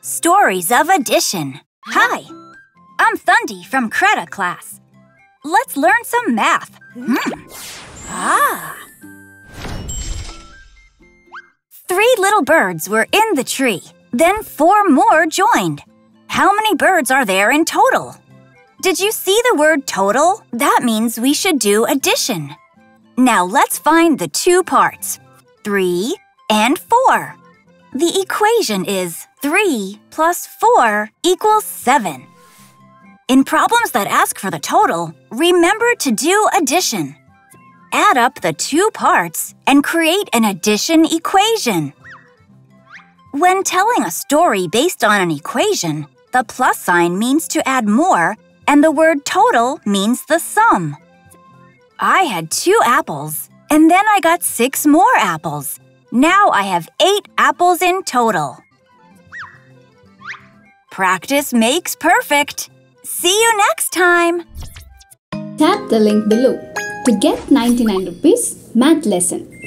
Stories of Addition. Hi, I'm Thundi from Creta class. Let's learn some math. Hmm. Ah. Three little birds were in the tree. Then four more joined. How many birds are there in total? Did you see the word total? That means we should do addition. Now let's find the two parts, 3 and 4. The equation is 3 plus 4 equals 7. In problems that ask for the total, remember to do addition. Add up the two parts and create an addition equation. When telling a story based on an equation, the plus sign means to add more and the word total means the sum. I had two apples, and then I got six more apples. Now I have eight apples in total. Practice makes perfect. See you next time. Tap the link below to get 99 rupees math lesson.